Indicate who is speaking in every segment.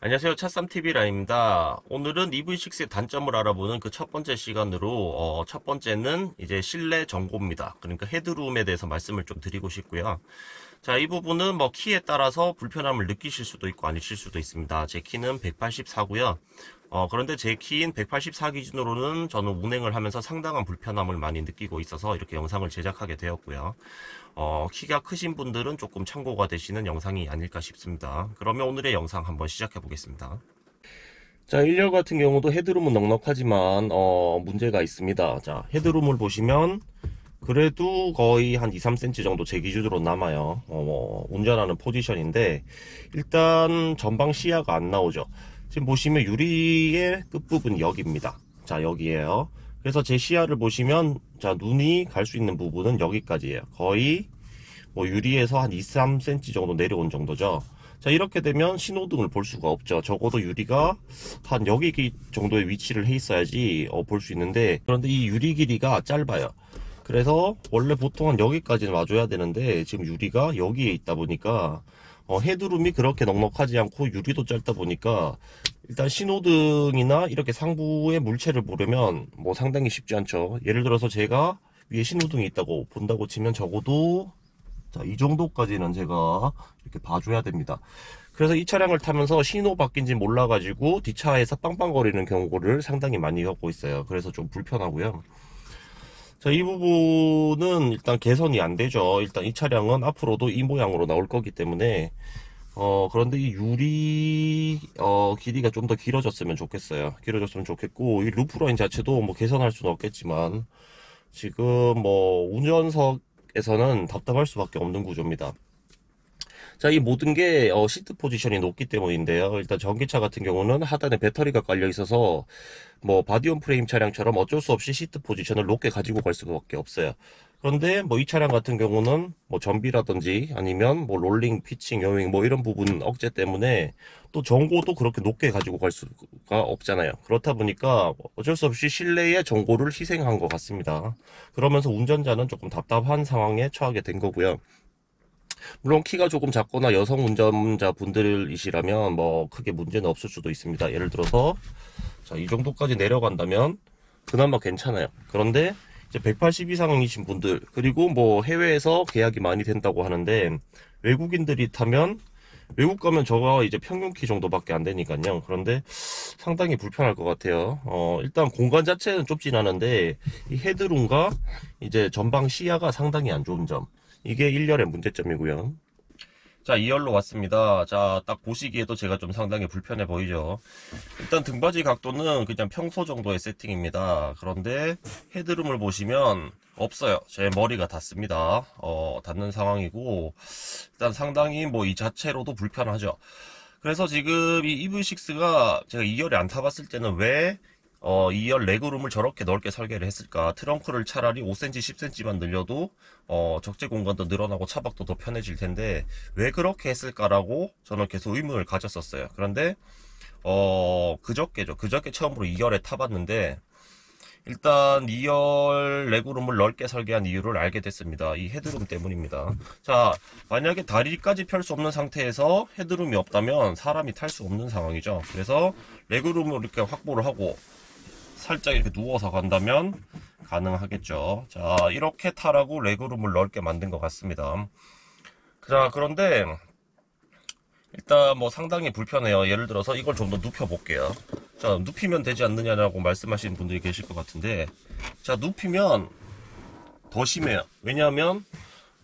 Speaker 1: 안녕하세요. 차쌈TV라입니다. 오늘은 EV6의 단점을 알아보는 그 첫 번째 시간으로, 어, 첫 번째는 이제 실내 정보입니다. 그러니까 헤드룸에 대해서 말씀을 좀 드리고 싶고요. 자, 이 부분은 뭐 키에 따라서 불편함을 느끼실 수도 있고 아니실 수도 있습니다. 제 키는 184고요. 어, 그런데 제 키인 184 기준으로는 저는 운행을 하면서 상당한 불편함을 많이 느끼고 있어서 이렇게 영상을 제작하게 되었고요. 어, 키가 크신 분들은 조금 참고가 되시는 영상이 아닐까 싶습니다. 그러면 오늘의 영상 한번 시작해 보겠습니다. 자, 1열 같은 경우도 헤드룸은 넉넉하지만, 어, 문제가 있습니다. 자, 헤드룸을 보시면, 그래도 거의 한 2, 3cm 정도 제 기준으로 남아요. 어, 뭐, 운전하는 포지션인데, 일단 전방 시야가 안 나오죠. 지금 보시면 유리의 끝부분이 여기입니다. 자, 여기에요. 그래서 제 시야를 보시면, 자, 눈이 갈 수 있는 부분은 여기까지예요. 거의, 뭐, 유리에서 한 2, 3cm 정도 내려온 정도죠. 자, 이렇게 되면 신호등을 볼 수가 없죠. 적어도 유리가 한 여기 정도의 위치를 해 있어야지 어, 볼 수 있는데, 그런데 이 유리 길이가 짧아요. 그래서 원래 보통은 여기까지는 와줘야 되는데 지금 유리가 여기에 있다 보니까 어, 헤드룸이 그렇게 넉넉하지 않고 유리도 짧다 보니까 일단 신호등이나 이렇게 상부의 물체를 보려면 뭐 상당히 쉽지 않죠. 예를 들어서 제가 위에 신호등이 있다고 본다고 치면 적어도 자, 이 정도까지는 제가 이렇게 봐줘야 됩니다. 그래서 이 차량을 타면서 신호 바뀐지 몰라가지고 뒷차에서 빵빵거리는 경우를 상당히 많이 겪고 있어요. 그래서 좀 불편하고요. 자, 이 부분은 일단 개선이 안 되죠. 일단 이 차량은 앞으로도 이 모양으로 나올 거기 때문에, 어, 그런데 이 유리, 어, 길이가 좀 더 길어졌으면 좋겠어요. 길어졌으면 좋겠고, 이 roof line 자체도 뭐 개선할 수는 없겠지만, 지금 뭐, 운전석에서는 답답할 수밖에 없는 구조입니다. 자, 이 모든 게 어, 시트 포지션이 높기 때문인데요. 일단 전기차 같은 경우는 하단에 배터리가 깔려 있어서 뭐 body on frame 차량처럼 어쩔 수 없이 시트 포지션을 높게 가지고 갈 수밖에 없어요. 그런데 뭐 이 차량 같은 경우는 뭐 전비라든지 아니면 뭐 롤링, 피칭, yawing 뭐 이런 부분 억제 때문에 또 전고도 그렇게 높게 가지고 갈 수가 없잖아요. 그렇다 보니까 어쩔 수 없이 실내의 전고를 희생한 것 같습니다. 그러면서 운전자는 조금 답답한 상황에 처하게 된 거고요. 물론 키가 조금 작거나 여성 운전자 분들이시라면 뭐 크게 문제는 없을 수도 있습니다. 예를 들어서 자, 이 정도까지 내려간다면 그나마 괜찮아요. 그런데 이제 180 이상이신 분들 그리고 뭐 해외에서 계약이 많이 된다고 하는데 외국인들이 타면 외국 가면 저가 이제 평균 키 정도밖에 안 되니까요. 그런데 상당히 불편할 것 같아요. 어, 일단 공간 자체는 좁진 않은데 이 헤드룸과 이제 전방 시야가 상당히 안 좋은 점. 이게 1열의 문제점이고요. 자, 2열로 왔습니다. 자, 딱 보시기에도 제가 좀 상당히 불편해 보이죠. 일단 등받이 각도는 그냥 평소 정도의 세팅입니다. 그런데 헤드룸을 보시면 없어요. 제 머리가 닿습니다. 어, 닿는 상황이고, 일단 상당히 뭐 이 자체로도 불편하죠. 그래서 지금 이 EV6가 제가 2열에 안 타봤을 때는 왜 어, 2열 레그룸을 저렇게 넓게 설계를 했을까? 트렁크를 차라리 5cm, 10cm만 늘려도 어, 적재 공간도 늘어나고 차박도 더 편해질 텐데 왜 그렇게 했을까라고 저는 계속 의문을 가졌었어요. 그런데 어, 그저께죠. 그저께 처음으로 2열에 타봤는데 일단 2열 레그룸을 넓게 설계한 이유를 알게 됐습니다. 이 헤드룸 때문입니다. 자, 만약에 다리까지 펼 수 없는 상태에서 헤드룸이 없다면 사람이 탈 수 없는 상황이죠. 그래서 레그룸을 이렇게 확보를 하고 살짝 이렇게 누워서 간다면 가능하겠죠. 자, 이렇게 타라고 레그룸을 넓게 만든 것 같습니다. 자, 그런데 일단 뭐 상당히 불편해요. 예를 들어서 이걸 좀 더 눕혀 볼게요. 자, 눕히면 되지 않느냐고 말씀하시는 분들이 계실 것 같은데 자, 눕히면 더 심해요. 왜냐하면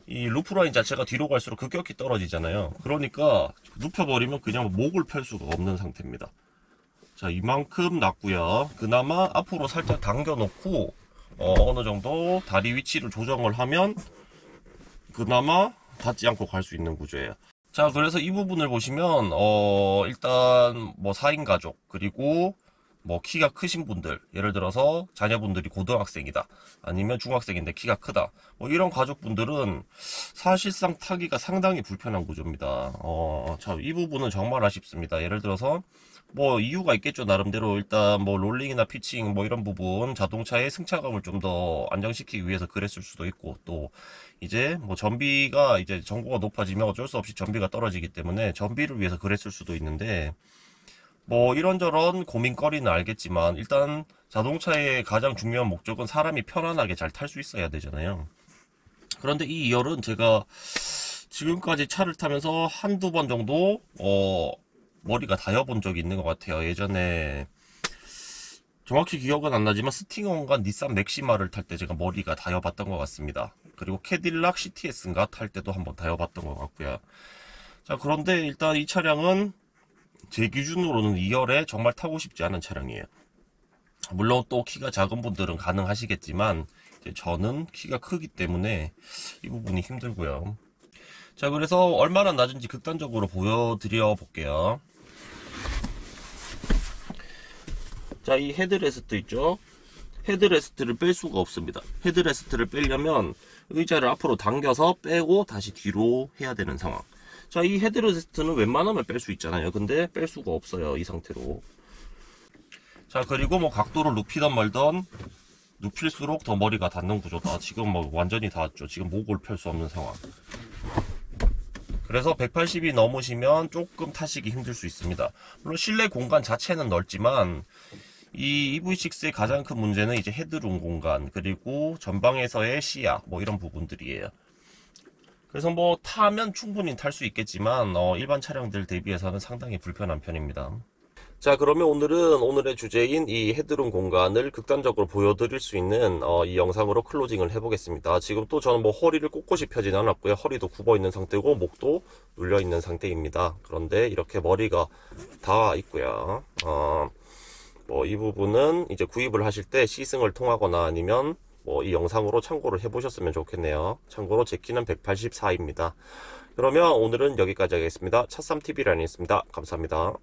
Speaker 1: 이 루프라인 자체가 뒤로 갈수록 급격히 떨어지잖아요. 그러니까 눕혀버리면 그냥 목을 펼 수가 없는 상태입니다. 자 이만큼 났고요. 그나마 앞으로 살짝 당겨 놓고 어, 느 정도 다리 위치를 조정을 하면 그나마 닿지 않고 갈 수 있는 구조예요. 자 그래서 이 부분을 보시면 어 일단 뭐 4인 가족 그리고 뭐 키가 크신 분들 예를 들어서 자녀분들이 고등학생이다 아니면 중학생인데 키가 크다 뭐 이런 가족분들은 사실상 타기가 상당히 불편한 구조입니다. 어자이 부분은 정말 아쉽습니다. 예를 들어서 뭐 이유가 있겠죠. 나름대로 일단 뭐 롤링이나 피칭 뭐 이런 부분 자동차의 승차감을 좀 더 안정시키기 위해서 그랬을 수도 있고 또 이제 뭐 전비가 이제 정보가 높아지면 어쩔 수 없이 전비가 떨어지기 때문에 전비를 위해서 그랬을 수도 있는데 뭐 이런저런 고민거리는 알겠지만 일단 자동차의 가장 중요한 목적은 사람이 편안하게 잘 탈 수 있어야 되잖아요. 그런데 이 2열은 제가 지금까지 차를 타면서 한두 번 정도 어 머리가 다여본 적이 있는 것 같아요. 예전에 정확히 기억은 안 나지만 스팅어인가 닛산 맥시마를 탈 때 제가 머리가 다여봤던 것 같습니다. 그리고 캐딜락 CTS인가 탈 때도 한번 다여봤던 것 같고요. 자 그런데 일단 이 차량은 제 기준으로는 2열에 정말 타고 싶지 않은 차량이에요. 물론 또 키가 작은 분들은 가능하시겠지만 저는 키가 크기 때문에 이 부분이 힘들고요. 자 그래서 얼마나 낮은지 극단적으로 보여드려 볼게요. 자 이 헤드레스트 있죠? headrest를 뺄 수가 없습니다. headrest를 빼려면 의자를 앞으로 당겨서 빼고 다시 뒤로 해야 되는 상황. 자, 이 headrest는 웬만하면 뺄 수 있잖아요. 근데 뺄 수가 없어요. 이 상태로. 자, 그리고 뭐 각도를 눕히던 말던 눕힐수록 더 머리가 닿는 구조다. 지금 뭐 완전히 닿았죠. 지금 목을 펼 수 없는 상황. 그래서 180이 넘으시면 조금 타시기 힘들 수 있습니다. 물론 실내 공간 자체는 넓지만 이 EV6의 가장 큰 문제는 이제 헤드룸 공간 그리고 전방에서의 시야 뭐 이런 부분들이에요. 그래서 뭐 타면 충분히 탈 수 있겠지만 어, 일반 차량들 대비해서는 상당히 불편한 편입니다. 자 그러면 오늘은 오늘의 주제인 이 헤드룸 공간을 극단적으로 보여드릴 수 있는 어, 이 영상으로 클로징을 해보겠습니다. 지금 또 저는 뭐 허리를 꼿꼿이 펴진 않았고요. 허리도 굽어 있는 상태고 목도 눌려 있는 상태입니다. 그런데 이렇게 머리가 닿아 있고요. 어, 뭐 이 부분은 이제 구입을 하실 때 시승을 통하거나 아니면 뭐 이 영상으로 참고를 해보셨으면 좋겠네요. 참고로 제 키는 184입니다. 그러면 오늘은 여기까지 하겠습니다. 찻삼TV라는 있습니다. 감사합니다.